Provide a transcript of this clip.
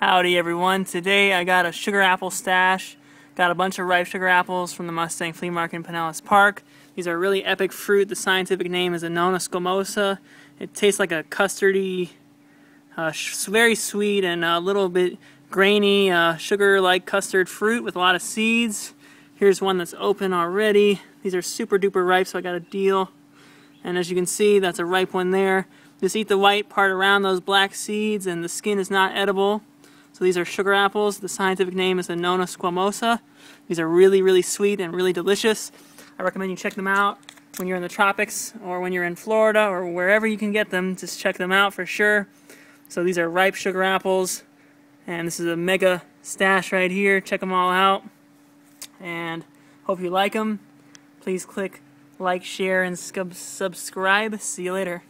Howdy everyone. Today I got a sugar apple stash. Got a bunch of ripe sugar apples from the Mustang Flea Market in Pinellas Park. These are really epic fruit. The scientific name is Annona squamosa. It tastes like a custardy, uh, very sweet and a little bit grainy, uh, sugar-like custard fruit with a lot of seeds. Here's one that's open already. These are super duper ripe, so I got a deal. And as you can see, that's a ripe one there. Just eat the white part around those black seeds and the skin is not edible. So these are sugar apples. The scientific name is Annona squamosa. These are really, really sweet and really delicious. I recommend you check them out when you're in the tropics or when you're in Florida or wherever you can get them. Just check them out for sure. So these are ripe sugar apples. And this is a mega stash right here. Check them all out. And hope you like them. Please click like, share, and subscribe. See you later.